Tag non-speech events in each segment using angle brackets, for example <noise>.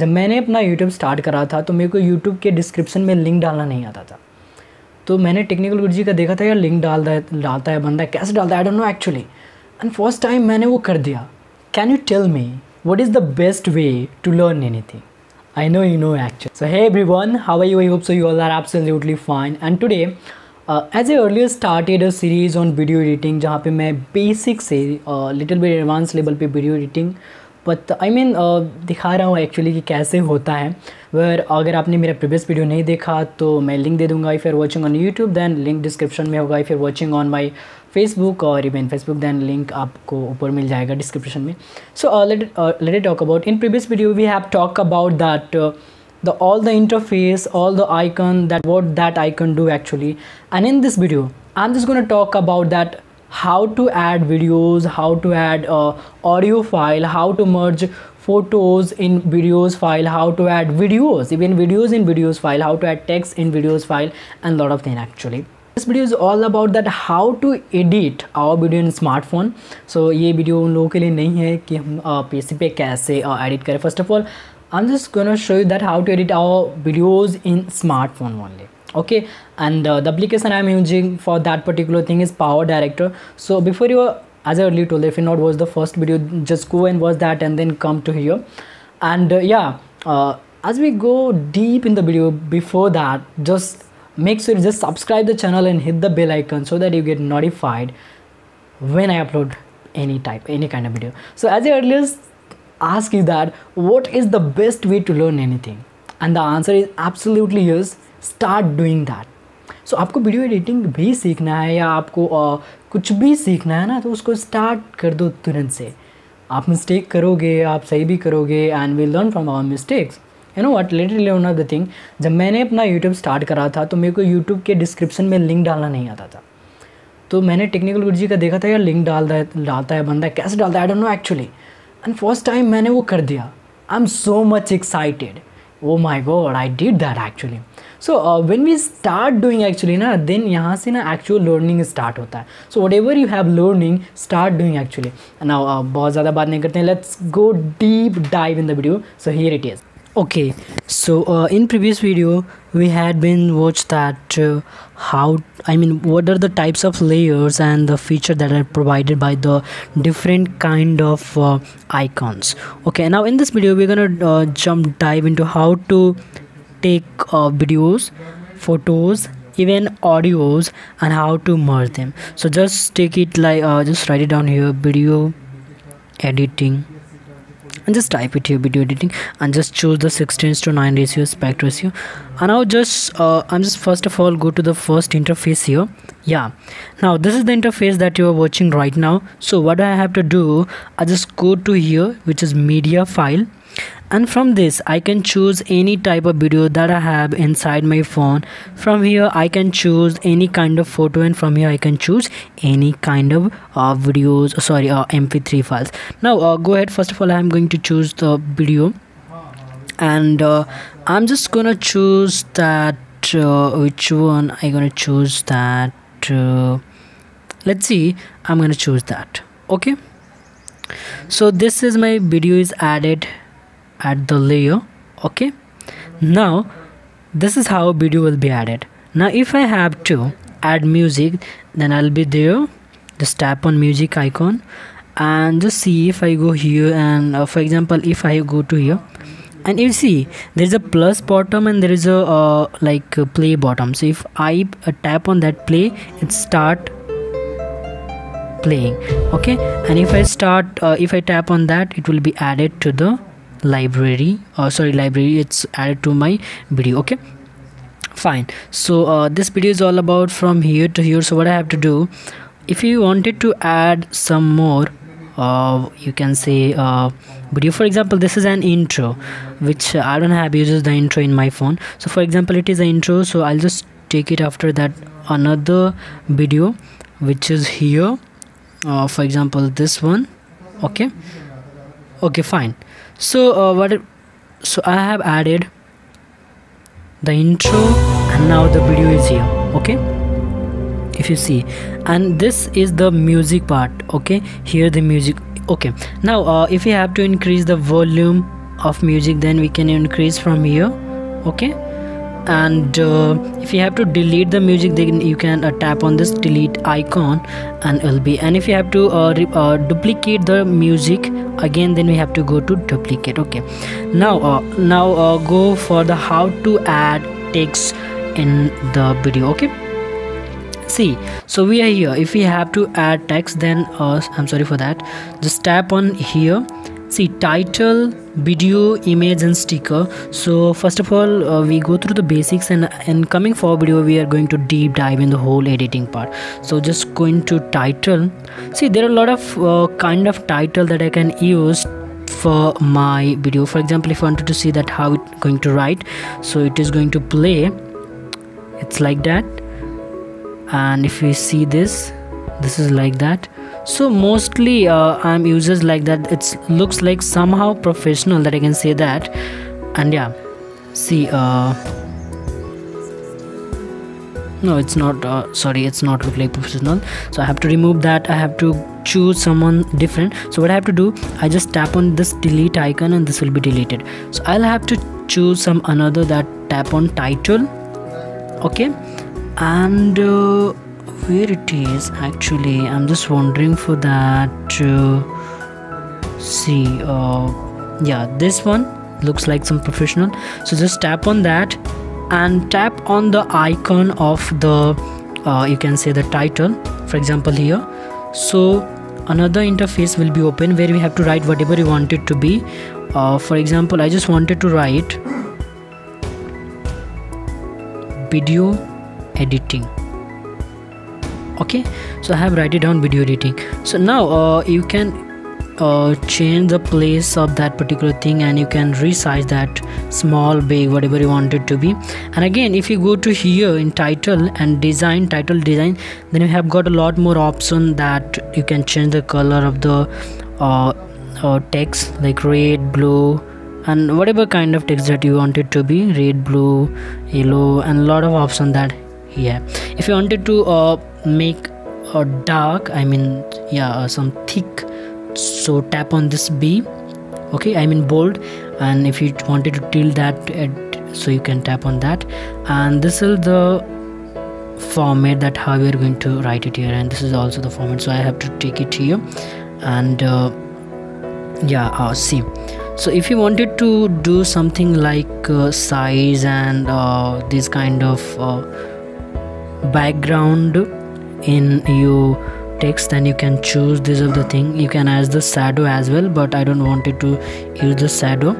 जब मैंने अपना यूट्यूब स्टार्ट करा था तो मेरे को यूट्यूब के डिस्क्रिप्शन में लिंक डालना नहीं आता था। तो मैंने टेक्निकल गुरुजी का देखा था यार लिंक डाल है डालता है बंदा कैसे डालता है? I don't know actually and first time मैंने वो कर दिया। Can you tell me what is the best way to learn anything I know you know actually so hi everyone how I hope so you all are absolutely fine and today as a earlier started a series on video editing जहाँ पे मैं basic से little bit advance level पे video editing uh, but I mean दिखा रहा हूँ actually कि कैसे होता है। वेर अगर आपने मेरा प्रीवियस वीडियो नहीं देखा तो मैं लिंक दे दूँगा। If are watching on YouTube then link description में होगा। If are watching on my Facebook और इवन फेसबुक दैन लिंक आपको ऊपर मिल जाएगा डिस्क्रिप्शन में। So let let talk about in previous video we have talk about that the, all the interface, all the icon that, what that icon do actually. And in this video, i'm just going to talk about that how to add videos how to add uh, audio file how to merge photos in videos file how to add videos even videos in videos file how to add text in videos file and lot of things actually this video is all about that how to edit our video in smartphone so ये video उन लोगों के लिए नहीं है कि हम PC पे कैसे एडिट करें first of all I'm just gonna show you that how to edit our videos in smartphone only okay and uh, the application I'm using for that particular thing is Power Director. So before you as I earlier told if you not watch the first video just go and watch that and then come to here. And uh, yeah uh, as we go deep in the video before that just make sure you just subscribe the channel and hit the bell icon so that you get notified when I upload any type any kind of video. So as I earlier ask you that what is the best way to learn anything? And the answer is absolutely yes start doing that so आपको video editing भी सीखना है या आपको uh, कुछ भी सीखना है ना तो उसको स्टार्ट कर दो तुरंत से। आप मिस्टेक करोगे आप सही भी करोगे and we learn from our mistakes you know what let one of the thing जब मैंने अपना यूट्यूब स्टार्ट करा था तो मेरे को यूट्यूब के डिस्क्रिप्शन में लिंक डालना नहीं आता था। तो मैंने टेक्निकल गुरु का देखा था यार लिंक डालता है डालता है बंदा कैसे डालता है? I don't know actually and first time मैंने वो कर दिया। I am so much excited oh my God I did that actually so when we start doing actually ना देन यहाँ से ना एक्चुअल लर्निंग स्टार्ट होता है so whatever you have learning start doing actually ना बहुत ज़्यादा बात नहीं करते हैं let's go deep dive in the video so here it is okay so uh, in previous video we had been watched that uh, how i mean what are the types of layers and the feature that are provided by the different kind of uh, icons okay now in this video we're gonna uh, jump dive into how to take uh, videos photos even audios and how to merge them. So just take it like uh, just write it down here video editing. And just type it here video editing. And just choose the 16 to 9 ratio aspect ratio. And now just uh, i'm just first of all go to the first interface here. Yeah. Now this is the interface that you are watching right now. So what i have to do? I just go to here which is media file and from this I can choose any type of video that I have inside my phone. From here I can choose any kind of photo and from here I can choose any kind of uh, videos sorry uh, mp3 files. Now uh, go ahead. First of all I'm going to choose the video. And uh, I'm just gonna choose that uh, which one I gonna choose that uh, let's see. I'm gonna choose that. Okay? So this is my video is added at the layer okay? Now this is how video will be added. Now if I have to add music then I'll be there. Just tap on music icon and just see if I go here and uh, for example if I go to here. And you see there's a plus bottom and there is a uh, like a play bottom. So if I uh, tap on that play it start playing okay? And if I start uh, if I tap on that it will be added to the library uh, sorry library it's added to my video okay? Fine. So uh, this video is all about from here to here. So what I have to do if you wanted to add some more uh, you can say uh, video. For example this is an intro which I don't have. Uses the intro in my phone. So for example it is an intro. So I'll just take it after that another video which is here. Uh, for example this one okay okay fine. So uh, what so I have added the intro and now the video is here okay? If you see. And this is the music part okay? Here the music okay. Now uh, if you have to increase the volume of music then we can increase from here okay and uh, if you have to delete the music then you can uh, tap on this delete icon and it'll be and if you have to uh, uh duplicate the music again then we have to go to duplicate okay. Now uh, now uh, go for the how to add text in the video okay. See so we are here. If we have to add text then i'm sorry for that. Just tap on here see title video image and sticker. So first of all uh, we go through the basics and in coming for video we are going to deep dive in the whole editing part. So just going to title. See there are a lot of uh, kind of title that i can use for my video. For example if i wanted to see that how it's going to write so it is going to play. It's like that. And if we see this this is like that so mostly uh, i'm users like that. It looks like somehow professional that i can say that. And yeah see uh no it's not uh, sorry it's not look like professional. So i have to remove that. I have to choose someone different. So what i have to do i just tap on this delete icon and this will be deleted. So i'll have to choose some another that tap on title. Okay? And uh, where it is actually i'm just wondering for that to see uh, yeah this one looks like some professional. So just tap on that and tap on the icon of the uh, you can say the title for example here. So another interface will be open where we have to write whatever you want it to be. Uh, for example i just wanted to write video editing okay so i have write it down video editing. So now uh, you can uh, change the place of that particular thing and you can resize that small big whatever you want it to be. And again if you go to here in title and design title design then you have got a lot more option that you can change the color of the uh, uh, text like red blue and whatever kind of text that you want it to be red blue yellow and a lot of option that here if you wanted to uh, make a dark i mean yeah uh, some thick so tap on this b okay i mean bold and if you wanted to tilt that so you can tap on that. And this is the format that how we are going to write it here and this is also the format so i have to take it here. And uh, yeah uh, see. So if you wanted to do something like uh, size and uh, this kind of uh, background in your text then you can choose this of the thing. You can add the shadow as well but i don't want it to use the shadow.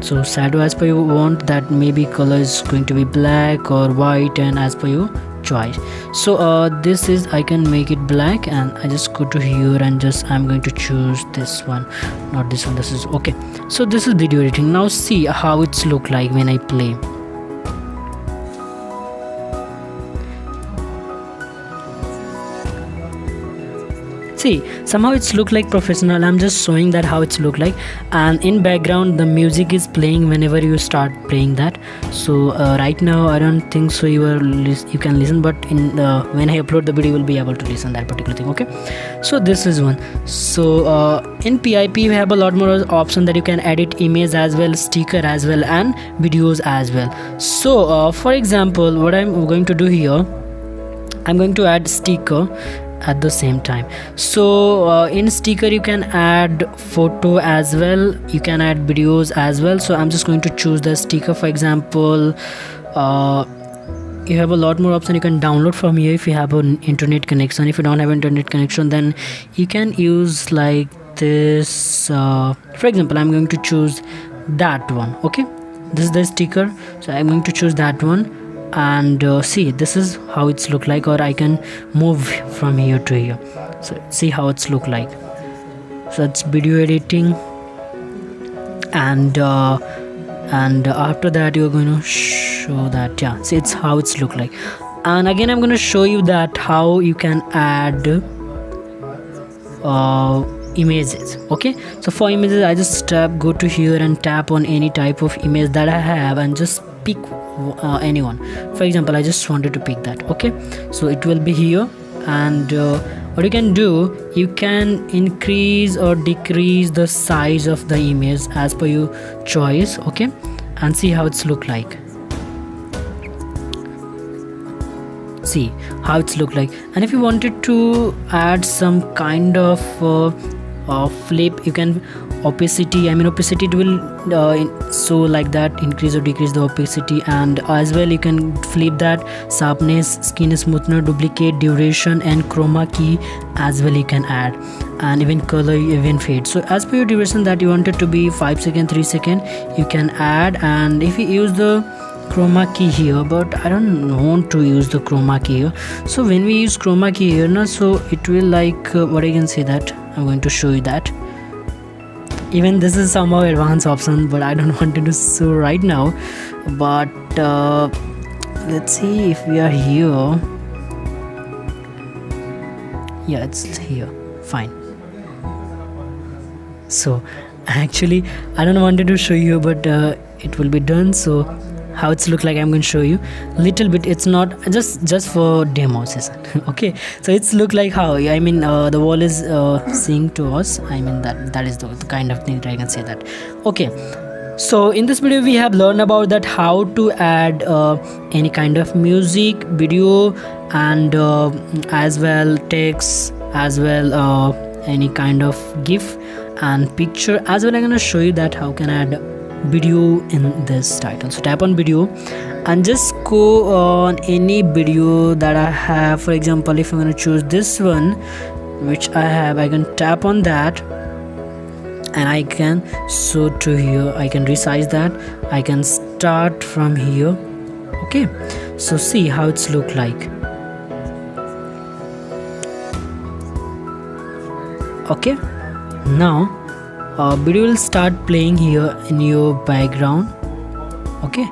So shadow as per you want that maybe color is going to be black or white and as per your choice. So uh, this is i can make it black and i just go to here and just i'm going to choose this one not this one this is okay. So this is video editing. Now see how it's look like when i play see somehow it's look like professional. I'm just showing that how it's look like. And in background the music is playing whenever you start playing that. So uh, right now i don't think so you are you can listen but in uh, when i upload the video you will be able to listen that particular thing okay? So this is one. So uh, in pip you have a lot more option that you can edit image as well sticker as well and videos as well. So uh, for example what i'm going to do here i'm going to add sticker at the same time. So uh, in sticker you can add photo as well. You can add videos as well. So i'm just going to choose the sticker. For example uh, you have a lot more option you can download from here if you have an internet connection. If you don't have an internet connection then you can use like this uh, for example i'm going to choose that one okay? This is the sticker. So i'm going to choose that one and uh, see this is how it's look like or I can move from here to here. So see how it's look like. So it's video editing. And uh, and after that you're going to show that. Yeah see it's how it's look like. And again I'm going to show you that how you can add uh, images okay? So for images I just tap go to here and tap on any type of image that I have and just pick uh, anyone. For example i just wanted to pick that okay? So it will be here. And uh, what you can do you can increase or decrease the size of the image as per your choice okay? And see how it's look like. See how it's look like. And if you wanted to add some kind of uh, uh, flip you can opacity i mean opacity it will uh, so like that increase or decrease the opacity and as well you can flip that sharpness skin smoothness duplicate duration and chroma key as well you can add. And even color even fade. So as per your duration that you want it to be 5 second 3 second you can add. And if you use the chroma key here but i don't want to use the chroma key here. So when we use chroma key here now so it will like uh, what i can say that i'm going to show you that even this is somehow advanced option but i don't <laughs> want to do so right now. But uh, let's see if we are here. Yeah it's here. Fine. So <laughs> actually i don't wanted to show you but uh, it will be done so how it's look like i'm going to show you. Little bit it's not just just for demo session <laughs> okay. So it's look like how i mean uh, the wall is uh, seeing to us. I mean that that is the, the kind of thing that i can say that. Okay. So in this video we have learned about that how to add uh, any kind of music video and uh, as well text as well uh, any kind of gif and picture. As well i'm gonna show you that how can I add video in this title. So tap on video and just go on any video that i have. For example if i'm going to choose this one which i have i can tap on that and i can so to here. I can resize that. I can start from here. Okay. So see how it's look like. Okay. Now uh, video will start playing here in your background. Okay?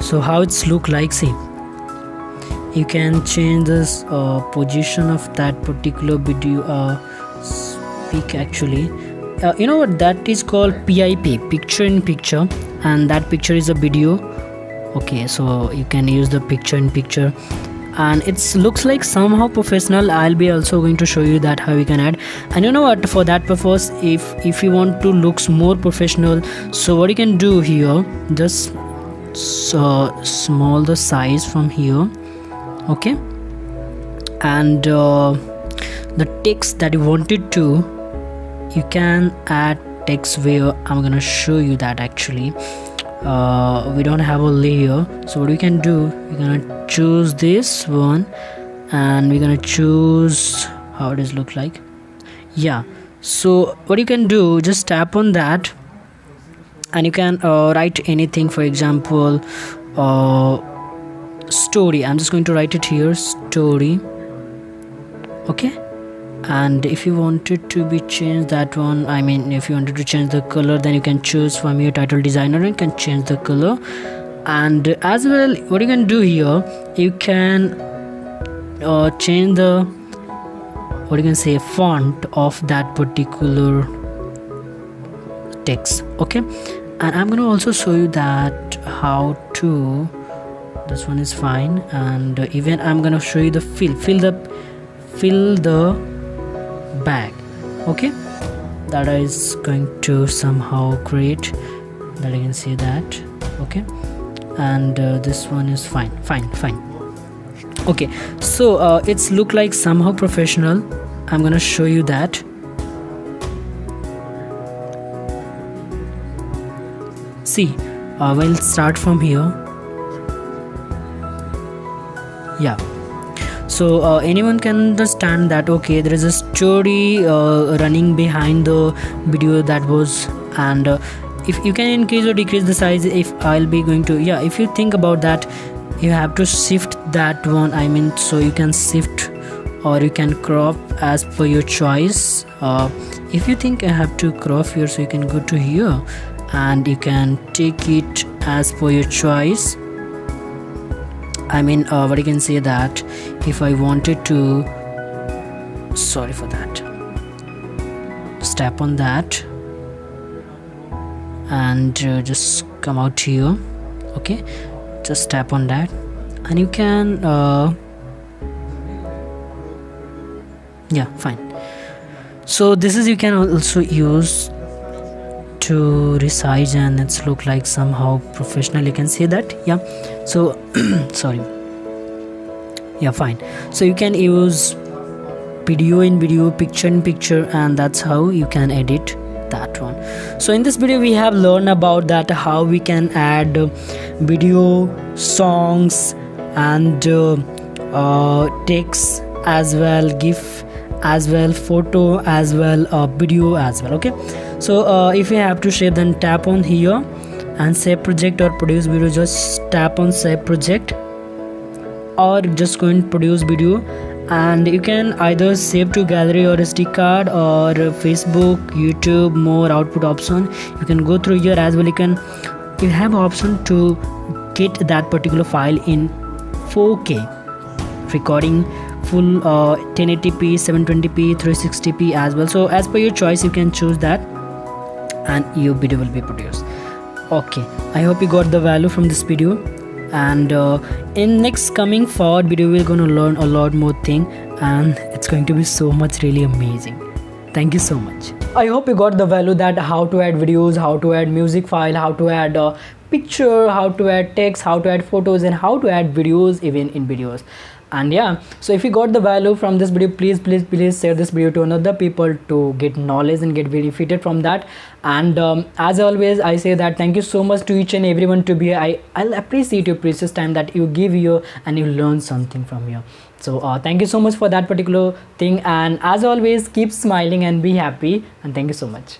So how it's look like see. You can change this uh, position of that particular video uh, speak actually. Uh, you know what? That is called PIP picture in picture and that picture is a video. Okay so you can use the picture in picture and it looks like somehow professional. I'll be also going to show you that how we can add. And you know what? For that purpose if if you want to looks more professional so what you can do here just so small the size from here okay? And uh, the text that you wanted to you can add text where i'm gonna show you that actually uh, we don't have a layer so what we can do we're gonna choose this one and we're gonna choose how it does look like. Yeah. So what you can do just tap on that and you can uh, write anything for example uh, story. I'm just going to write it here story. Okay and if you wanted to be changed that one i mean if you wanted to change the color then you can choose from your title designer and can change the color. And as well what you can do here you can uh, change the what you can say font of that particular text okay? And i'm to also show you that how to this one is fine. And even i'm to show you the fill fill the fill the bag okay? That is going to somehow create that you can see that okay? And uh, this one is fine fine fine. Okay so uh, it's look like somehow professional. I'm gonna show you that. See uh, we'll start from here. Yeah so uh, anyone can understand that okay there is a story uh, running behind the video that was and uh, if you can increase or decrease the size if i'll be going to yeah if you think about that you have to shift that one i mean so you can shift or you can crop as per your choice. Uh, if you think i have to crop here so you can go to here and you can take it as per your choice I mean uh, what I can say that if I wanted to sorry for that. Step on that and uh, just come out here okay? Just tap on that and you can uh, yeah fine. So this is you can also use to resize and it's look like somehow professional you can see that yeah so <clears throat> sorry. Yeah fine. So you can use video in video picture in picture and that's how you can edit that one. So in this video we have learned about that how we can add video songs and uh, uh, text as well gif as well photo as well uh, video as well okay? So uh, if you have to save then tap on here and save project or produce video just tap on save project. Or just go and produce video. And you can either save to gallery or sd card or facebook youtube more output option. You can go through here as well. You can you have option to get that particular file in 4k recording full uh, 1080p 720p 360p as well. So as per your choice you can choose that. And your video will be produced okay i hope you got the value from this video. And uh, in next coming forward video we're to learn a lot more thing and it's going to be so much really amazing. Thank you so much. I hope you got the value that how to add videos how to add music file how to add uh, picture how to add text how to add photos and how to add videos even in videos and yeah so if you got the value from this video please please please share this video to another people to get knowledge and get benefited from that. And um, as always i say that thank you so much to each and everyone to be here. I i'll appreciate your precious time that you give here and you learn something from here. So uh, thank you so much for that particular thing. And as always keep smiling and be happy. And thank you so much